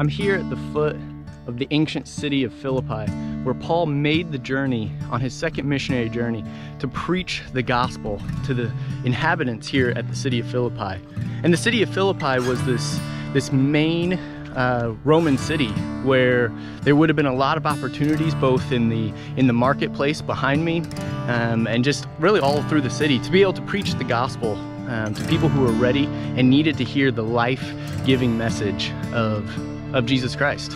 I'm here at the foot of the ancient city of Philippi, where Paul made the journey on his second missionary journey to preach the gospel to the inhabitants here at the city of Philippi. And the city of Philippi was this, this main uh, Roman city where there would have been a lot of opportunities both in the in the marketplace behind me um, and just really all through the city to be able to preach the gospel um, to people who were ready and needed to hear the life-giving message of, of Jesus Christ.